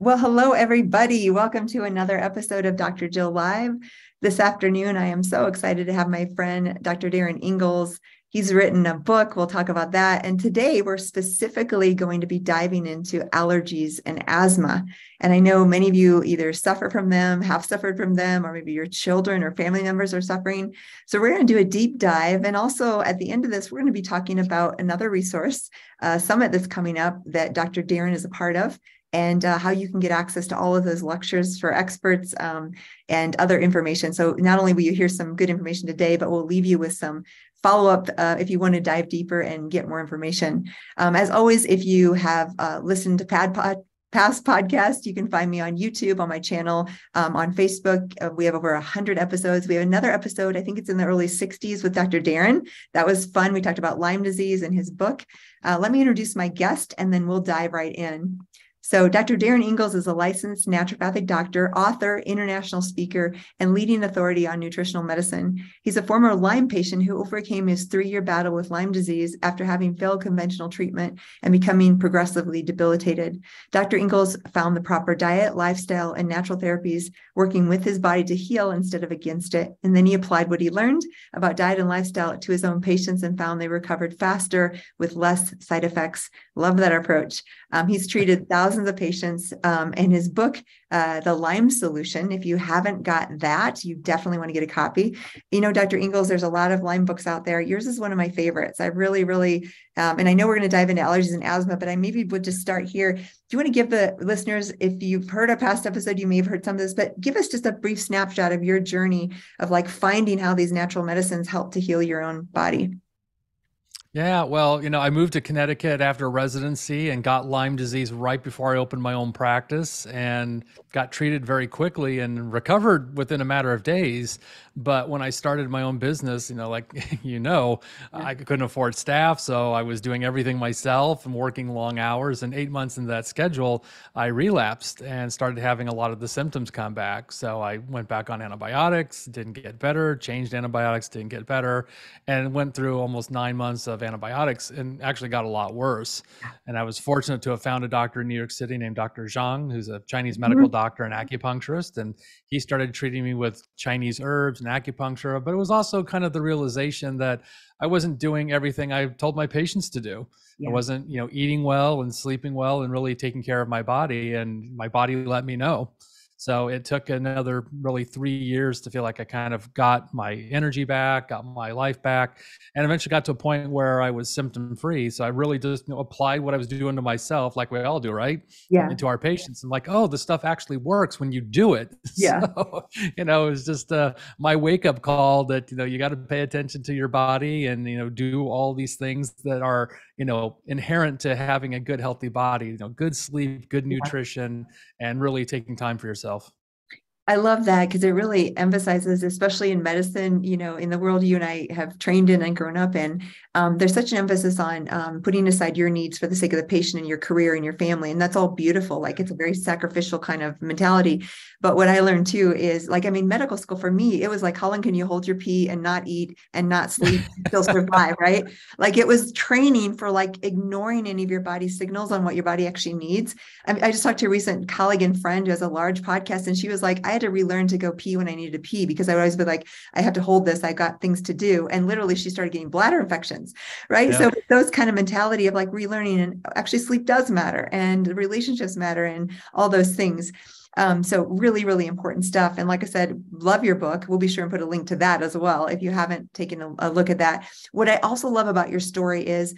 Well, hello, everybody. Welcome to another episode of Dr. Jill Live. This afternoon, I am so excited to have my friend, Dr. Darin Ingels. He's written a book. We'll talk about that. And today, we're specifically going to be diving into allergies and asthma. And I know many of you either suffer from them, have suffered from them, or maybe your children or family members are suffering. So, we're going to do a deep dive. And also, at the end of this, we're going to be talking about another resource, a summit that's coming up that Dr. Darin is a part of and uh, how you can get access to all of those lectures for experts um, and other information. So not only will you hear some good information today, but we'll leave you with some follow up uh, if you want to dive deeper and get more information. Um, as always, if you have uh, listened to Pad past podcasts you can find me on youtube on my channel um, on facebook. Uh, we have over 100 episodes. We have another episode i think it's in the early 60s with dr darin. That was fun. We talked about lyme disease and his book. Uh, let me introduce my guest and then we'll dive right in so, Dr. Darin Ingels is a licensed naturopathic doctor, author, international speaker, and leading authority on nutritional medicine. He's a former Lyme patient who overcame his three year battle with Lyme disease after having failed conventional treatment and becoming progressively debilitated. Dr. Ingels found the proper diet, lifestyle, and natural therapies working with his body to heal instead of against it. And then he applied what he learned about diet and lifestyle to his own patients and found they recovered faster with less side effects. Love that approach. Um, he's treated thousands of patients. Um, and his book, uh, The Lyme Solution, if you haven't got that, you definitely want to get a copy. You know, Dr. Ingels, there's a lot of Lyme books out there. Yours is one of my favorites. I really, really, um, and I know we're going to dive into allergies and asthma, but I maybe would just start here. Do you want to give the listeners, if you've heard a past episode, you may have heard some of this, but give us just a brief snapshot of your journey of like finding how these natural medicines help to heal your own body. Yeah, well, you know, I moved to Connecticut after residency and got Lyme disease right before I opened my own practice and got treated very quickly and recovered within a matter of days. But when I started my own business, you know, like you know. I couldn't afford staff, so I was doing everything myself and working long hours. And eight months into that schedule, I relapsed and started having a lot of the symptoms come back. So I went back on antibiotics, didn't get better, changed antibiotics, didn't get better, and went through almost nine months of antibiotics and actually got a lot worse. And I was fortunate to have found a doctor in New York City named Dr. Zhang, who's a Chinese medical mm-hmm. doctor and acupuncturist. And he started treating me with Chinese herbs and acupuncture. But it was also kind of the realization that I wasn't doing everything I told my patients to do. Yeah. I wasn't, you know, eating well and sleeping well and really taking care of my body. And my body let me know. So it took another really three years to feel like I kind of got my energy back, got my life back, and eventually got to a point where I was symptom free. So I really just you know, applied what I was doing to myself, like we all do, right? Yeah. Into our patients, and like, oh, the stuff actually works when you do it. Yeah. So, you know, it was just uh, my wake up call that you know you got to pay attention to your body and you know do all these things that are you know inherent to having a good healthy body. You know, good sleep, good nutrition, and really taking time for yourself yourself. I love that because it really emphasizes, especially in medicine, you know, in the world you and I have trained in and grown up in, um, there's such an emphasis on um, putting aside your needs for the sake of the patient and your career and your family. And that's all beautiful. Like it's a very sacrificial kind of mentality. But what I learned too is like, I mean, medical school for me, it was like, how long can you hold your pee and not eat and not sleep, and still survive, right? Like it was training for like ignoring any of your body's signals on what your body actually needs. I, I just talked to a recent colleague and friend who has a large podcast, and she was like, I had to relearn to go pee when I needed to pee because I would always be like, I have to hold this. I got things to do. And literally she started getting bladder infections, right? Yeah. So those kind of mentality of like relearning and actually sleep does matter and relationships matter and all those things. Um, so really, really important stuff. And like I said, love your book. We'll be sure and put a link to that as well if you haven't taken a, a look at that. What I also love about your story is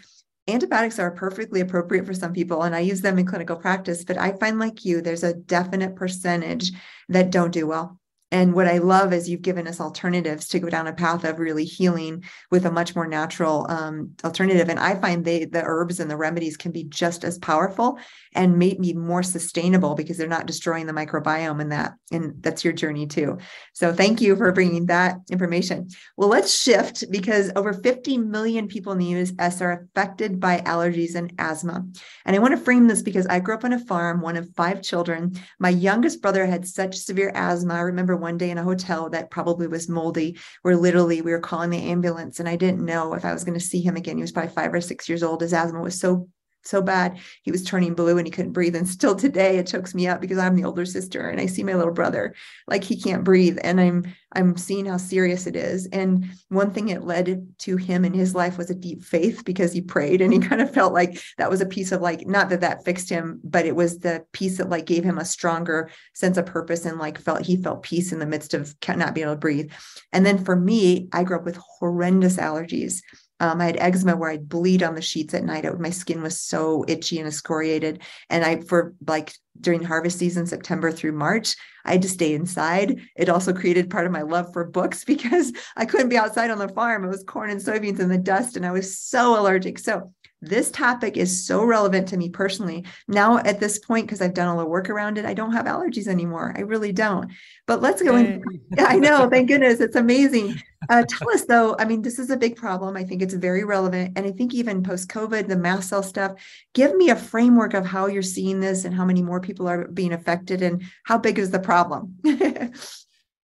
antibiotics are perfectly appropriate for some people and i use them in clinical practice but i find like you there's a definite percentage that don't do well and what I love is you've given us alternatives to go down a path of really healing with a much more natural um, alternative. And I find they, the herbs and the remedies can be just as powerful and maybe more sustainable because they're not destroying the microbiome and that. And that's your journey too. So thank you for bringing that information. Well, let's shift because over 50 million people in the US are affected by allergies and asthma. And I want to frame this because I grew up on a farm, one of five children. My youngest brother had such severe asthma. I remember one day in a hotel that probably was moldy, where literally we were calling the ambulance and I didn't know if I was going to see him again. He was probably five or six years old. His asthma was so so bad. He was turning blue and he couldn't breathe. And still today it chokes me up because i'm the older sister and i see my little brother like he can't breathe. And i'm i'm seeing how serious it is. And one thing it led to him in his life was a deep faith because he prayed and he kind of felt like that was a piece of like not that that fixed him but it was the piece that like gave him a stronger sense of purpose and like felt he felt peace in the midst of not being able to breathe. And then for me i grew up with horrendous allergies um, I had eczema where I'd bleed on the sheets at night. My skin was so itchy and excoriated. And I, for like during harvest season, September through March, I had to stay inside. It also created part of my love for books because I couldn't be outside on the farm. It was corn and soybeans in the dust, and I was so allergic. So this topic is so relevant to me personally. Now, at this point, because I've done all the work around it, I don't have allergies anymore. I really don't. But let's go in. I know. Thank goodness. It's amazing. Uh, tell us, though, I mean, this is a big problem. I think it's very relevant. And I think even post COVID, the mast cell stuff, give me a framework of how you're seeing this and how many more people are being affected and how big is the problem?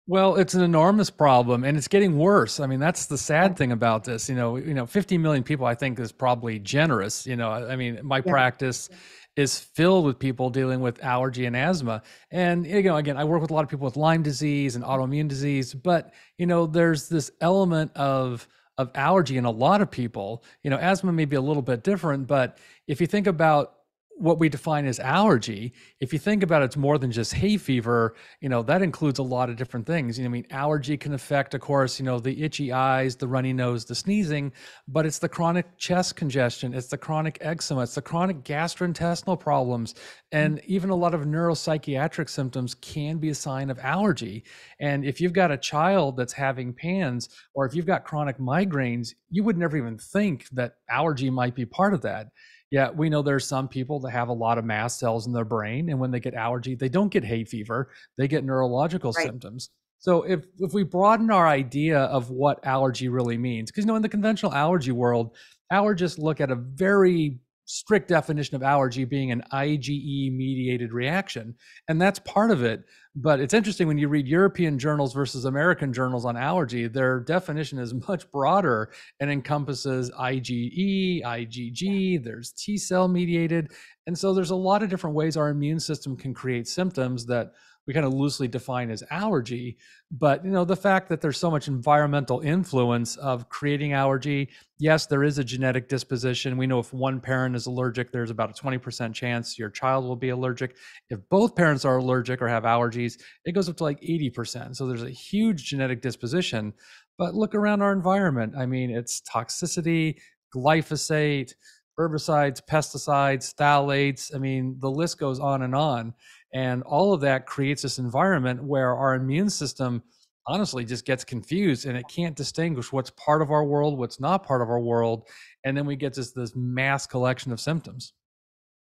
Well, it's an enormous problem and it's getting worse. I mean, that's the sad thing about this. You know, you know, 50 million people I think is probably generous. You know, I mean, my yeah. practice is filled with people dealing with allergy and asthma. And you know, again, I work with a lot of people with Lyme disease and autoimmune disease, but you know, there's this element of of allergy in a lot of people. You know, asthma may be a little bit different, but if you think about what we define as allergy if you think about it, it's more than just hay fever you know that includes a lot of different things. You know i mean allergy can affect of course you know the itchy eyes the runny nose the sneezing but it's the chronic chest congestion it's the chronic eczema it's the chronic gastrointestinal problems and mm. even a lot of neuropsychiatric symptoms can be a sign of allergy. And if you've got a child that's having PANS or if you've got chronic migraines you would never even think that allergy might be part of that yeah, we know there's some people that have a lot of mast cells in their brain, and when they get allergy, they don't get hay fever; they get neurological right. symptoms. So if if we broaden our idea of what allergy really means, because you know in the conventional allergy world, allergists look at a very strict definition of allergy being an IgE mediated reaction. And that's part of it. But it's interesting when you read European journals versus American journals on allergy, their definition is much broader and encompasses IgE, IgG, there's T cell mediated. And so there's a lot of different ways our immune system can create symptoms that we kind of loosely define as allergy but you know the fact that there's so much environmental influence of creating allergy yes there is a genetic disposition. We know if one parent is allergic there's about a 20% chance your child will be allergic. If both parents are allergic or have allergies it goes up to like 80% so there's a huge genetic disposition. But look around our environment. I mean it's toxicity glyphosate herbicides pesticides phthalates. I mean the list goes on and on and all of that creates this environment where our immune system honestly just gets confused and it can't distinguish what's part of our world, what's not part of our world. And then we get this, this mass collection of symptoms.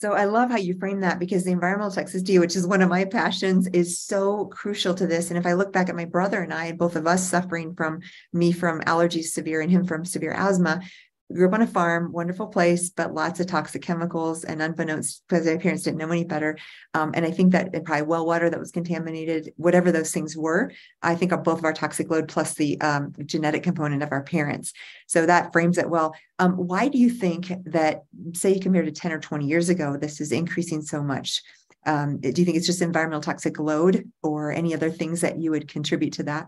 So I love how you frame that because the environmental toxicity, which is one of my passions, is so crucial to this. And if I look back at my brother and I, both of us suffering from me from allergies severe and him from severe asthma, grew up on a farm, wonderful place, but lots of toxic chemicals and unbeknownst because my parents didn't know any better. Um, and I think that probably well water that was contaminated, whatever those things were, I think of both of our toxic load plus the um, genetic component of our parents. So that frames it well. Um, why do you think that, say, compared to 10 or 20 years ago, this is increasing so much? Um, do you think it's just environmental toxic load or any other things that you would contribute to that?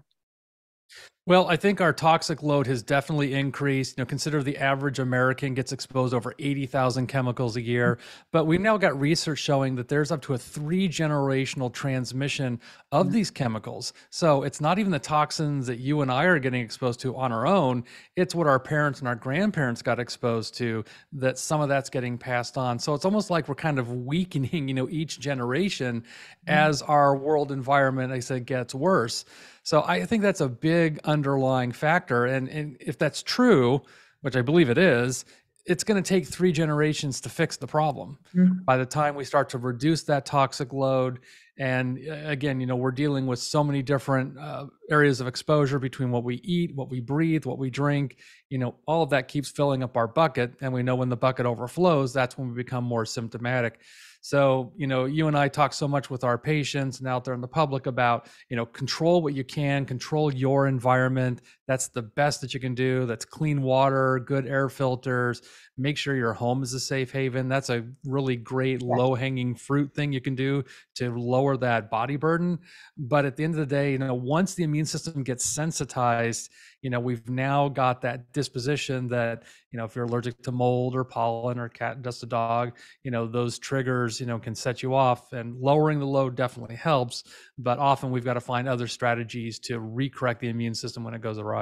Well, I think our toxic load has definitely increased. You know, consider the average American gets exposed over 80,000 chemicals a year, but we've now got research showing that there's up to a three generational transmission of mm-hmm. these chemicals. So it's not even the toxins that you and I are getting exposed to on our own, it's what our parents and our grandparents got exposed to that some of that's getting passed on. So it's almost like we're kind of weakening, you know, each generation mm-hmm. as our world environment, I said, gets worse. So I think that's a big underlying factor. And, and if that's true, which I believe it is, it's going to take three generations to fix the problem. Mm-hmm. By the time we start to reduce that toxic load, and uh, again, you know, we're dealing with so many different uh, areas of exposure between what we eat, what we breathe, what we drink. You know, all of that keeps filling up our bucket, and we know when the bucket overflows, that's when we become more symptomatic. So, you know, you and I talk so much with our patients and out there in the public about, you know, control what you can, control your environment. That's the best that you can do. That's clean water, good air filters, make sure your home is a safe haven. That's a really great yeah. low hanging fruit thing you can do to lower that body burden. But at the end of the day, you know, once the immune system gets sensitized, you know, we've now got that disposition that, you know, if you're allergic to mold or pollen or cat dust a dog, you know, those triggers, you know, can set you off and lowering the load definitely helps. But often we've got to find other strategies to recorrect the immune system when it goes awry.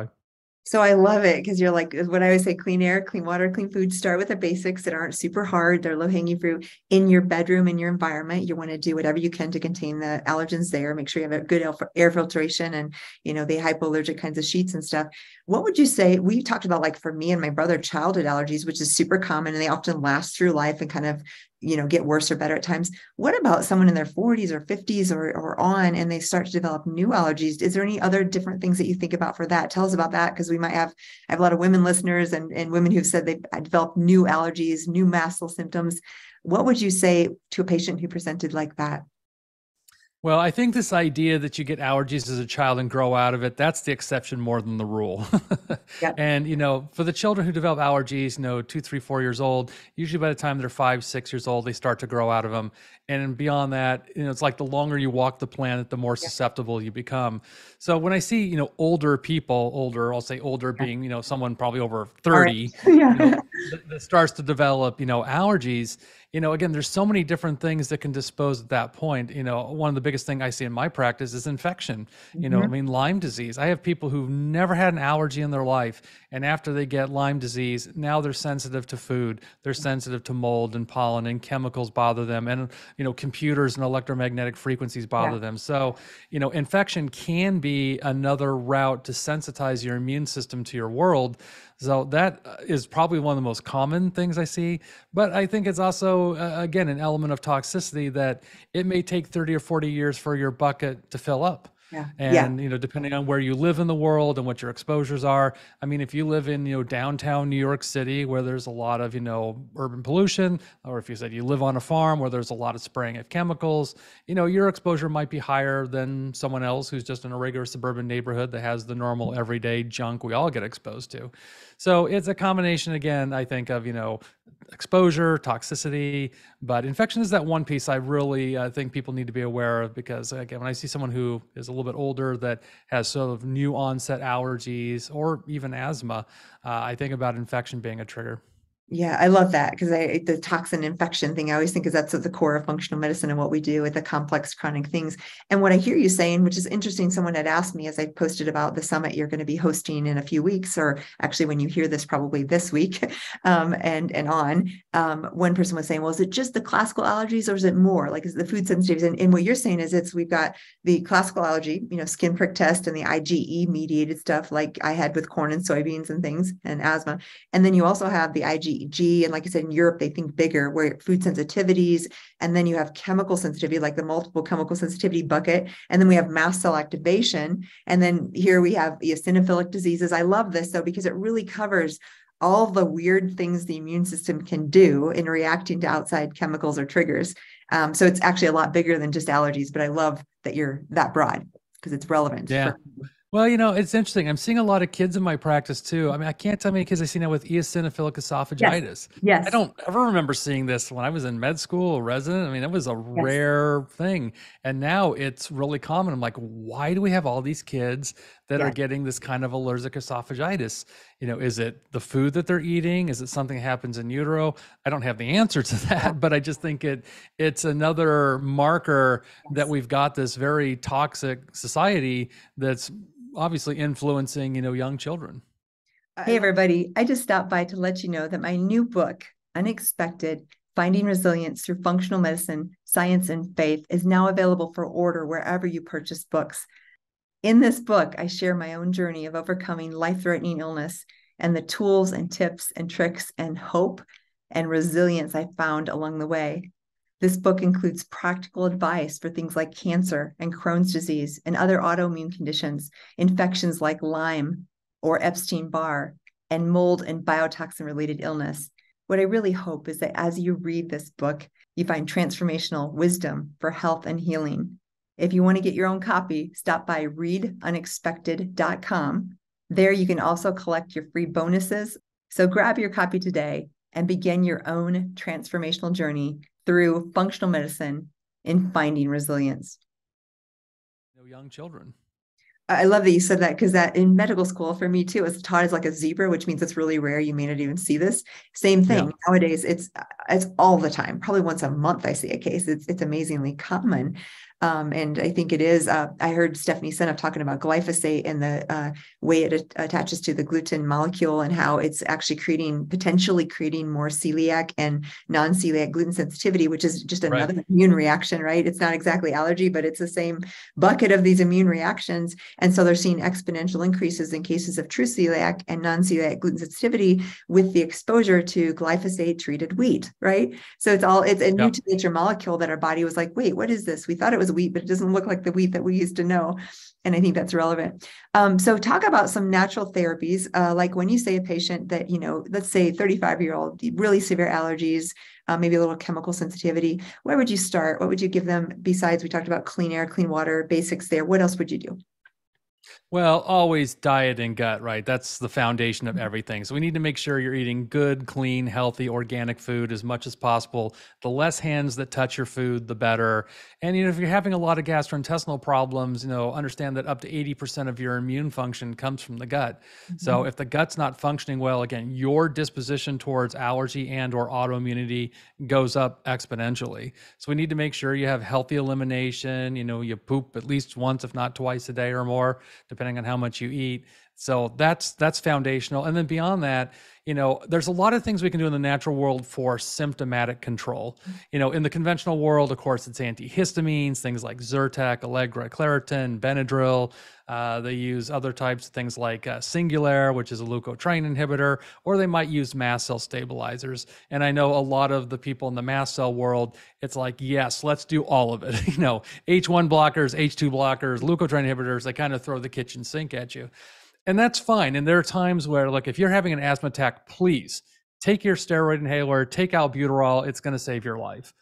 So I love it because you're like what I always say clean air, clean water, clean food. Start with the basics that aren't super hard. They're low hanging fruit in your bedroom, in your environment. You want to do whatever you can to contain the allergens there. Make sure you have a good air filtration and, you know, the hypoallergic kinds of sheets and stuff. What would you say? We talked about like for me and my brother, childhood allergies, which is super common and they often last through life and kind of you know get worse or better at times. What about someone in their 40s or 50s or, or on and they start to develop new allergies? Is there any other different things that you think about for that? Tell us about that because we might have i have a lot of women listeners and, and women who've said they've uh, developed new allergies new mast cell symptoms. What would you say to a patient who presented like that well, I think this idea that you get allergies as a child and grow out of it, that's the exception more than the rule. yep. And, you know, for the children who develop allergies, you know, two, three, four years old, usually by the time they're five, six years old, they start to grow out of them. And beyond that, you know, it's like the longer you walk the planet, the more susceptible you become. So when I see, you know, older people, older, I'll say older being, you know, someone probably over 30, right. yeah. you know, that starts to develop, you know, allergies, you know, again, there's so many different things that can dispose at that point. You know, one of the biggest thing I see in my practice is infection. You mm-hmm. know, I mm-hmm. mean, Lyme disease. I have people who've never had an allergy in their life, and after they get Lyme disease, now they're sensitive to food. They're sensitive to mold and pollen and chemicals bother them, and you know, computers and electromagnetic frequencies bother yeah. them. So, you know, infection can be another route to sensitize your immune system to your world. So that uh, probably one of the most common things I see. But I think it's also, uh, again, an element of toxicity that it may take 30 or 40 years for your bucket to fill up. Yeah. And, yeah. you know, depending on where you live in the world and what your exposures are. I mean, if you live in, you know, downtown New York City where there's a lot of, you know, urban pollution, or if you said you live on a farm where there's a lot of spraying of chemicals, you know, your exposure might be higher than someone else who's just in a regular suburban neighborhood that has the normal everyday junk we all get exposed to. So it's a combination, again, I think, of, you know, exposure, toxicity, but infection is that one piece I really uh, think people need to be aware of because again, when I see someone who is a little bit older that has sort of new onset allergies or even asthma, uh, I think about infection being a trigger. Yeah, I love that because I the toxin infection thing. I always think is that's at the core of functional medicine and what we do with the complex chronic things. And what I hear you saying, which is interesting, someone had asked me as I posted about the summit you're going to be hosting in a few weeks, or actually when you hear this, probably this week, um, and and on. Um, one person was saying, well, is it just the classical allergies or is it more? Like is the food sensitivities? And, and what you're saying is it's we've got the classical allergy, you know, skin prick test and the IgE mediated stuff like I had with corn and soybeans and things and asthma. And then you also have the IgE G, And like I said, in Europe, they think bigger, where food sensitivities, and then you have chemical sensitivity, like the multiple chemical sensitivity bucket. And then we have mast cell activation. And then here we have eosinophilic diseases. I love this though, because it really covers all the weird things the immune system can do in reacting to outside chemicals or triggers. Um, so it's actually a lot bigger than just allergies, but I love that you're that broad because it's relevant. Yeah. For- well, you know, it's interesting. I'm seeing a lot of kids in my practice too. I mean, I can't tell how many kids I see now with eosinophilic esophagitis. Yes. yes. I don't ever remember seeing this when I was in med school, or resident. I mean, it was a yes. rare thing. And now it's really common. I'm like, why do we have all these kids that are getting this kind of allergic esophagitis? You know, is it the food that they're eating? Is it something that happens in utero? I don't have the answer to that, but I just think it it's another marker that we've got this very toxic society that's obviously influencing you know young children. Hey everybody. I just stopped by to let you know that my new book unexpected finding resilience through functional medicine science and faith is now available for order wherever you purchase books. In this book i share my own journey of overcoming life-threatening illness and the tools and tips and tricks and hope and resilience i found along the way this book includes practical advice for things like cancer and Crohn's disease and other autoimmune conditions, infections like Lyme or Epstein Barr, and mold and biotoxin related illness. What I really hope is that as you read this book, you find transformational wisdom for health and healing. If you want to get your own copy, stop by readunexpected.com. There you can also collect your free bonuses. So grab your copy today and begin your own transformational journey through functional medicine in finding resilience. No young children. I love that you said that because that in medical school for me too, it's taught as like a zebra, which means it's really rare. You may not even see this. Same thing yeah. nowadays. It's it's all the time. Probably once a month I see a case. It's it's amazingly common. Um, and I think it is. Uh, I heard Stephanie Seneff talking about glyphosate and the uh, way it attaches to the gluten molecule and how it's actually creating potentially creating more celiac and non-celiac gluten sensitivity, which is just another right. immune reaction, right? It's not exactly allergy, but it's the same bucket of these immune reactions. And so they're seeing exponential increases in cases of true celiac and non-celiac gluten sensitivity with the exposure to glyphosate treated wheat, right? So it's all it's a new to nature molecule that our body was like, wait, what is this? We thought it was wheat, but it doesn't look like the wheat that we used to know. And I think that's relevant. Um, so talk about some natural therapies, uh, like when you say a patient that, you know, let's say 35 year old, really severe allergies, uh, maybe a little chemical sensitivity, where would you start? What would you give them besides we talked about clean air, clean water, basics there? What else would you do? Well, always diet and gut, right? That's the foundation of mm-hmm. everything. So we need to make sure you're eating good, clean, healthy, organic food as much as possible. The less hands that touch your food, the better. And you know, if you're having a lot of gastrointestinal problems, you know, understand that up to 80% of your immune function comes from the gut. Mm-hmm. So if the gut's not functioning well, again, your disposition towards allergy and or autoimmunity goes up exponentially. So we need to make sure you have healthy elimination, you know, you poop at least once if not twice a day or more depending on how much you eat. So that's that's foundational. And then beyond that, you know, there's a lot of things we can do in the natural world for symptomatic control. You know, in the conventional world, of course, it's antihistamines, things like Zyrtec, Allegra, Claritin, Benadryl. Uh, they use other types of things like uh, Singulair, which is a leukotriene inhibitor, or they might use mast cell stabilizers. And I know a lot of the people in the mast cell world, it's like, yes, let's do all of it. you know, H1 blockers, H2 blockers, leukotriene inhibitors, they kind of throw the kitchen sink at you. And that's fine. And there are times where, like, if you're having an asthma attack, please take your steroid inhaler, take albuterol. It's going to save your life.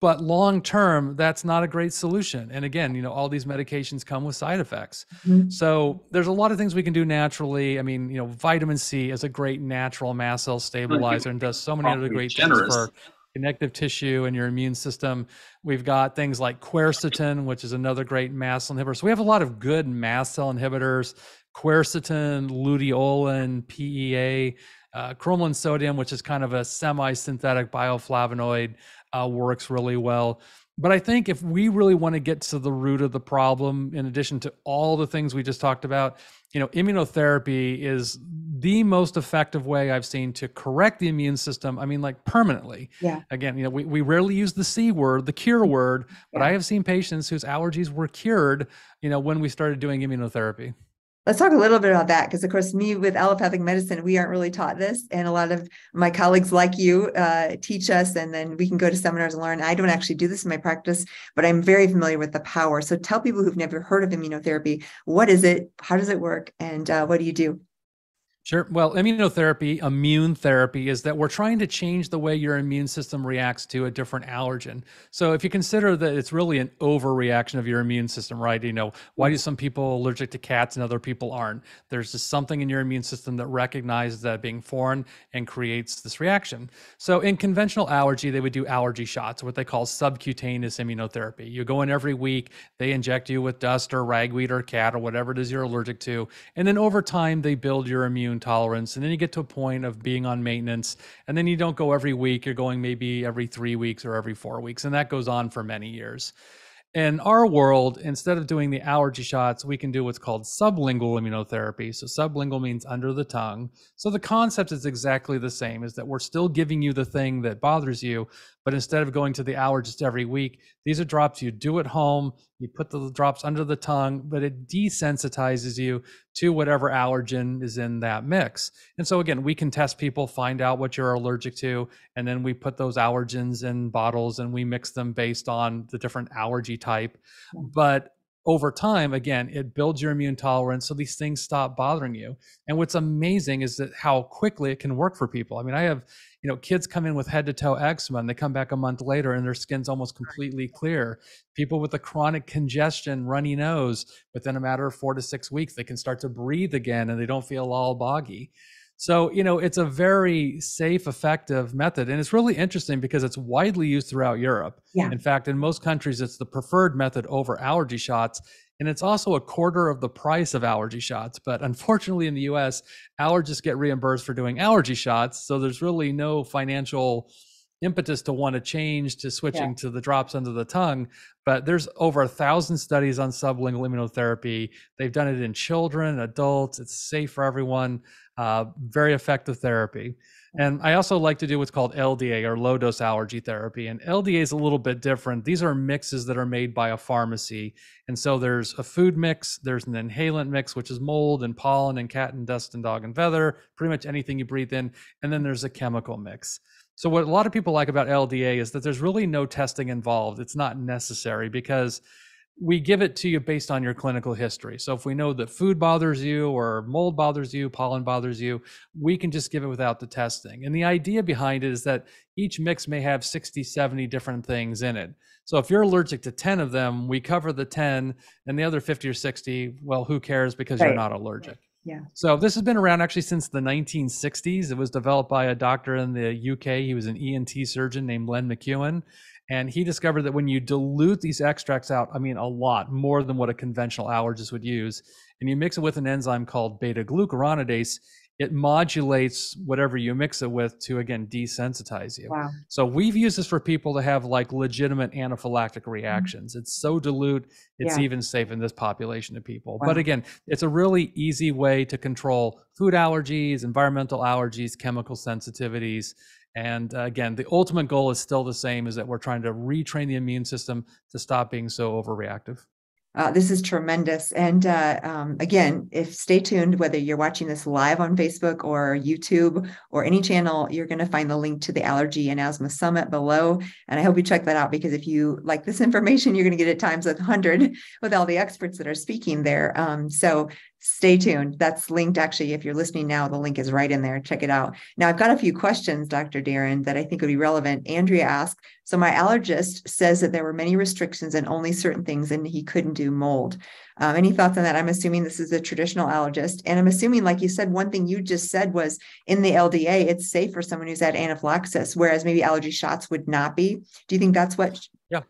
But long term, that's not a great solution. And again, you know, all these medications come with side effects. Mm-hmm. So there's a lot of things we can do naturally. I mean, you know, vitamin C is a great natural mast cell stabilizer and does so many other great generous. things for connective tissue and your immune system. We've got things like quercetin, which is another great mast cell inhibitor. So we have a lot of good mast cell inhibitors quercetin, luteolin, PEA, uh, cromolyn sodium, which is kind of a semi-synthetic bioflavonoid, uh, works really well. But I think if we really want to get to the root of the problem, in addition to all the things we just talked about, you know, immunotherapy is the most effective way I've seen to correct the immune system. I mean, like permanently. Yeah. Again, you know, we, we rarely use the C word, the cure word, but yeah. I have seen patients whose allergies were cured, you know, when we started doing immunotherapy. Let's talk a little bit about that because, of course, me with allopathic medicine, we aren't really taught this, and a lot of my colleagues like you uh, teach us, and then we can go to seminars and learn. I don't actually do this in my practice, but I'm very familiar with the power. So, tell people who've never heard of immunotherapy what is it, how does it work, and uh, what do you do? Sure. Well, immunotherapy, immune therapy, is that we're trying to change the way your immune system reacts to a different allergen. So, if you consider that it's really an overreaction of your immune system, right? You know, why do some people allergic to cats and other people aren't? There's just something in your immune system that recognizes that being foreign and creates this reaction. So, in conventional allergy, they would do allergy shots, what they call subcutaneous immunotherapy. You go in every week, they inject you with dust or ragweed or cat or whatever it is you're allergic to, and then over time they build your immune immune tolerance. And then you get to a point of being on maintenance. And then you don't go every week, you're going maybe every three weeks or every four weeks. And that goes on for many years. In our world, instead of doing the allergy shots, we can do what's called sublingual immunotherapy. So sublingual means under the tongue. So the concept is exactly the same, is that we're still giving you the thing that bothers you, but instead of going to the allergist every week, these are drops you do at home. You put the drops under the tongue, but it desensitizes you to whatever allergen is in that mix. And so, again, we can test people, find out what you're allergic to, and then we put those allergens in bottles and we mix them based on the different allergy type. But over time, again, it builds your immune tolerance. So these things stop bothering you. And what's amazing is that how quickly it can work for people. I mean, I have, you know, kids come in with head to toe eczema and they come back a month later and their skin's almost completely clear. People with a chronic congestion, runny nose, within a matter of four to six weeks, they can start to breathe again and they don't feel all boggy. So, you know, it's a very safe, effective method. And it's really interesting because it's widely used throughout Europe. Yeah. In fact, in most countries, it's the preferred method over allergy shots. And it's also a quarter of the price of allergy shots. But unfortunately, in the US, allergists get reimbursed for doing allergy shots. So there's really no financial impetus to want to change to switching yeah. to the drops under the tongue. But there's over a thousand studies on sublingual immunotherapy. They've done it in children, adults. It's safe for everyone. Uh, very effective therapy. And I also like to do what's called LDA or low dose allergy therapy. And LDA is a little bit different. These are mixes that are made by a pharmacy. And so there's a food mix, there's an inhalant mix, which is mold and pollen and cat and dust and dog and feather, pretty much anything you breathe in. And then there's a chemical mix. So, what a lot of people like about LDA is that there's really no testing involved. It's not necessary because we give it to you based on your clinical history. So if we know that food bothers you or mold bothers you, pollen bothers you, we can just give it without the testing. And the idea behind it is that each mix may have 60, 70 different things in it. So if you're allergic to 10 of them, we cover the 10 and the other 50 or 60, well, who cares because right. you're not allergic. Yeah. So this has been around actually since the 1960s. It was developed by a doctor in the UK. He was an ENT surgeon named Len McEwen. And he discovered that when you dilute these extracts out, I mean, a lot more than what a conventional allergist would use, and you mix it with an enzyme called beta glucuronidase, it modulates whatever you mix it with to again desensitize you. Wow. So we've used this for people to have like legitimate anaphylactic reactions. Mm-hmm. It's so dilute, it's yeah. even safe in this population of people. Wow. But again, it's a really easy way to control food allergies, environmental allergies, chemical sensitivities. And uh, again, the ultimate goal is still the same: is that we're trying to retrain the immune system to stop being so overreactive. Uh, this is tremendous. And uh, um, again, if stay tuned, whether you're watching this live on Facebook or YouTube or any channel, you're going to find the link to the Allergy and Asthma Summit below. And I hope you check that out because if you like this information, you're going to get it times a hundred with all the experts that are speaking there. Um, so stay tuned. That's linked actually. If you're listening now, the link is right in there. Check it out. Now, I've got a few questions, Dr. Darin, that I think would be relevant. Andrea asked So, my allergist says that there were many restrictions and only certain things, and he couldn't do mold. Um, any thoughts on that? I'm assuming this is a traditional allergist. And I'm assuming, like you said, one thing you just said was in the LDA, it's safe for someone who's had anaphylaxis, whereas maybe allergy shots would not be. Do you think that's what yeah.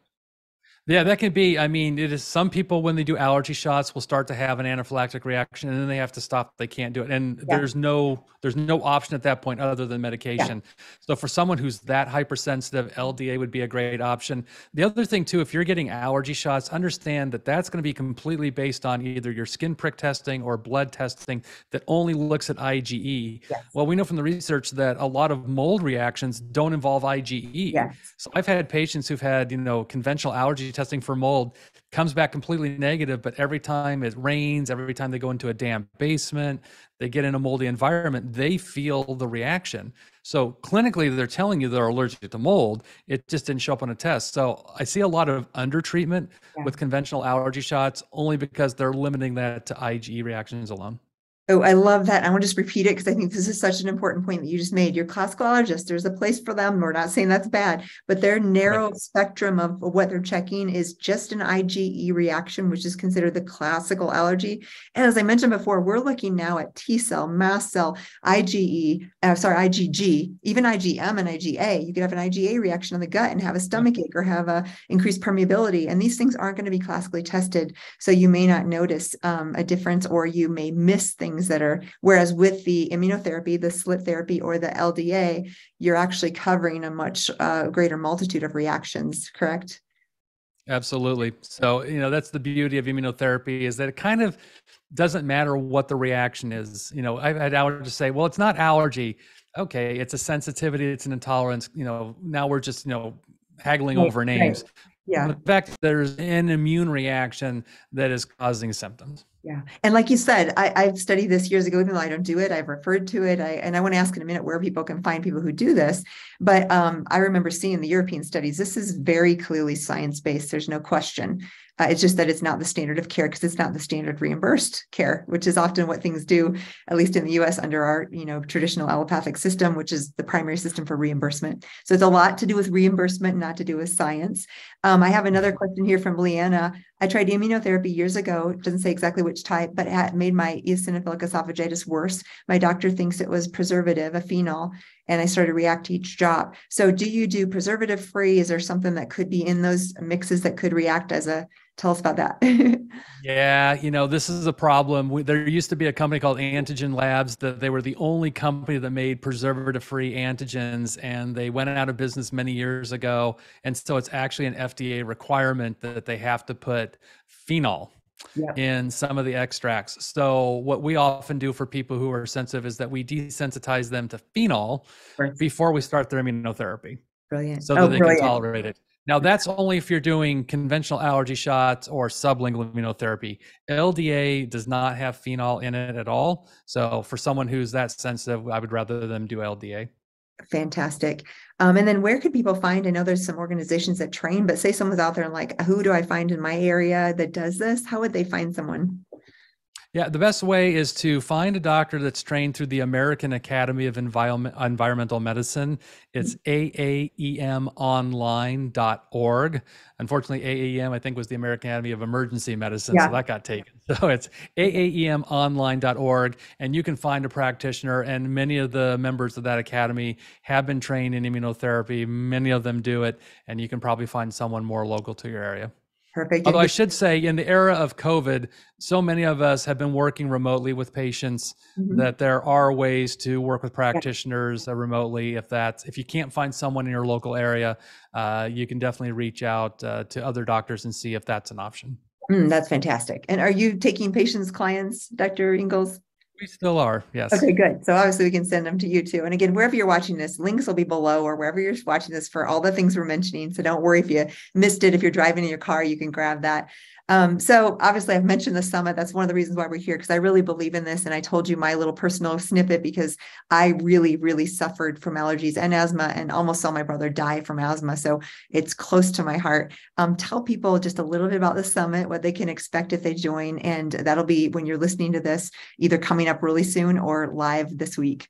Yeah, that can be. I mean, it is some people when they do allergy shots will start to have an anaphylactic reaction and then they have to stop. They can't do it. And yeah. there's no there's no option at that point other than medication. Yeah. So for someone who's that hypersensitive, LDA would be a great option. The other thing too, if you're getting allergy shots, understand that that's going to be completely based on either your skin prick testing or blood testing that only looks at IgE. Yes. Well, we know from the research that a lot of mold reactions don't involve IgE. Yes. So I've had patients who've had, you know, conventional allergy testing for mold comes back completely negative but every time it rains every time they go into a damp basement they get in a moldy environment they feel the reaction. So clinically they're telling you they're allergic to mold. It just didn't show up on a test. So i see a lot of undertreatment yeah. with conventional allergy shots only because they're limiting that to ige reactions alone Oh, I love that. I want to just repeat it because I think this is such an important point that you just made. Your classical allergist, there's a place for them. We're not saying that's bad, but their narrow right. spectrum of what they're checking is just an IgE reaction, which is considered the classical allergy. And as I mentioned before, we're looking now at T cell, mast cell, IgE, uh, sorry, IgG, even IgM and IgA. You could have an IgA reaction on the gut and have a stomach ache or have a increased permeability. And these things aren't going to be classically tested. So you may not notice um, a difference or you may miss things things that are, whereas with the immunotherapy, the SLIT therapy, or the LDA, you're actually covering a much uh, greater multitude of reactions, correct? Absolutely. So, you know, that's the beauty of immunotherapy is that it kind of doesn't matter what the reaction is. You know, I've had allergists say, well, it's not allergy. Okay, it's a sensitivity, it's an intolerance. You know, now we're just, you know, haggling right, over names. Right. Yeah. The fact there's an immune reaction that is causing symptoms. Yeah. And like you said, I, I've studied this years ago, even though I don't do it, I've referred to it. I, and I want to ask in a minute where people can find people who do this. But um, I remember seeing the European studies. This is very clearly science based. There's no question. Uh, it's just that it's not the standard of care because it's not the standard reimbursed care, which is often what things do, at least in the U.S. under our you know traditional allopathic system, which is the primary system for reimbursement. So it's a lot to do with reimbursement, not to do with science. Um, I have another question here from Leanna. I tried immunotherapy years ago. Doesn't say exactly which type, but it made my eosinophilic esophagitis worse. My doctor thinks it was preservative, a phenol, and I started to react to each drop. So, do you do preservative free? Is there something that could be in those mixes that could react as a tell us about that. yeah, you know, this is a problem. We, there used to be a company called Antigen Labs that they were the only company that made preservative-free antigens, and they went out of business many years ago. And so it's actually an FDA requirement that they have to put phenol in some of the extracts. So what we often do for people who are sensitive is that we desensitize them to phenol right. before we start their immunotherapy. Brilliant. So that oh, they brilliant. can tolerate it. Now, that's only if you're doing conventional allergy shots or sublingual immunotherapy. LDA does not have phenol in it at all. So, for someone who's that sensitive, I would rather them do LDA. Fantastic. Um, and then where could people find? I know there's some organizations that train, but say someone's out there and like, who do I find in my area that does this? How would they find someone? Yeah, the best way is to find a doctor that's trained through the American Academy of Environment, Environmental Medicine. It's aaemonline.org. Unfortunately, AAEM, I think, was the American Academy of Emergency Medicine, yeah. so that got taken. So it's aaemonline.org, and you can find a practitioner. And many of the members of that academy have been trained in immunotherapy. Many of them do it, and you can probably find someone more local to your area. Perfect. Although I should say, in the era of COVID, so many of us have been working remotely with patients mm-hmm. that there are ways to work with practitioners uh, remotely. If that's if you can't find someone in your local area, uh, you can definitely reach out uh, to other doctors and see if that's an option. Mm, that's fantastic. And are you taking patients, clients, Dr. Ingels? We still are, yes. Okay, good. So obviously we can send them to you too. And again, wherever you're watching this, links will be below or wherever you're watching this for all the things we're mentioning. So don't worry if you missed it. If you're driving in your car, you can grab that. Um, so obviously I've mentioned the summit. That's one of the reasons why we're here because I really believe in this. And I told you my little personal snippet because I really, really suffered from allergies and asthma and almost saw my brother die from asthma. So it's close to my heart. Um, tell people just a little bit about the summit, what they can expect if they join. And that'll be when you're listening to this, either coming up really soon or live this week.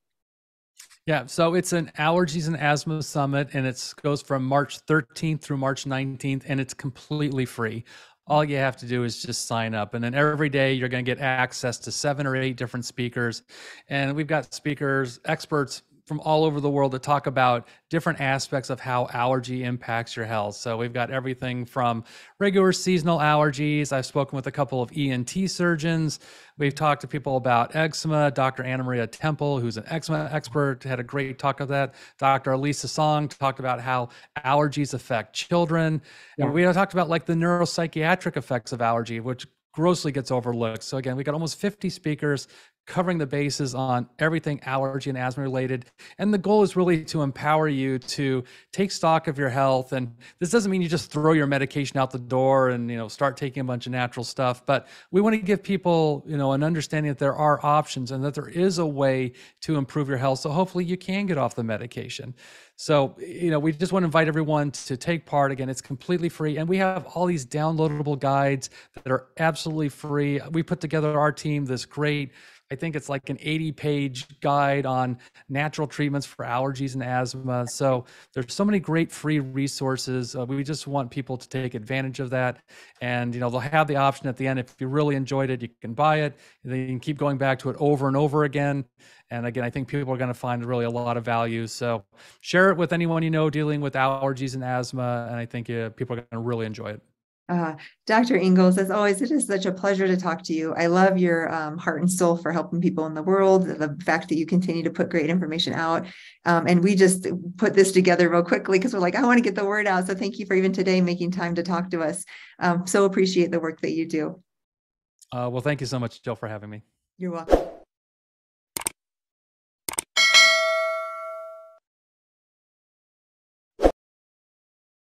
Yeah, so it's an allergies and asthma summit, and it goes from March 13th through March 19th, and it's completely free all you have to do is just sign up and then every day you're going to get access to seven or eight different speakers and we've got speakers experts from all over the world to talk about different aspects of how allergy impacts your health. So we've got everything from regular seasonal allergies. I've spoken with a couple of ENT surgeons. We've talked to people about eczema. Dr. Anna Maria Temple, who's an eczema expert, had a great talk of that. Dr. Elisa Song talked about how allergies affect children. Yeah. And we talked about like the neuropsychiatric effects of allergy, which grossly gets overlooked. So again, we got almost 50 speakers covering the bases on everything allergy and asthma related. And the goal is really to empower you to take stock of your health. And this doesn't mean you just throw your medication out the door and, you know, start taking a bunch of natural stuff, but we want to give people, you know, an understanding that there are options and that there is a way to improve your health. So hopefully you can get off the medication. So, you know, we just want to invite everyone to take part. Again, it's completely free. And we have all these downloadable guides that are absolutely free. We put together our team this great I think it's like an 80 page guide on natural treatments for allergies and asthma. So there's so many great free resources. Uh, we just want people to take advantage of that. And, you know, they'll have the option at the end. If you really enjoyed it, you can buy it. Then you can keep going back to it over and over again. And again, I think people are going to find really a lot of value. So share it with anyone you know dealing with allergies and asthma. And I think uh, people are going to really enjoy it. Uh, Dr. Ingels, as always, it is such a pleasure to talk to you. I love your um, heart and soul for helping people in the world, the fact that you continue to put great information out. Um, and we just put this together real quickly because we're like, I want to get the word out. So thank you for even today making time to talk to us. Um, so appreciate the work that you do. Uh, well, thank you so much, Jill, for having me. You're welcome.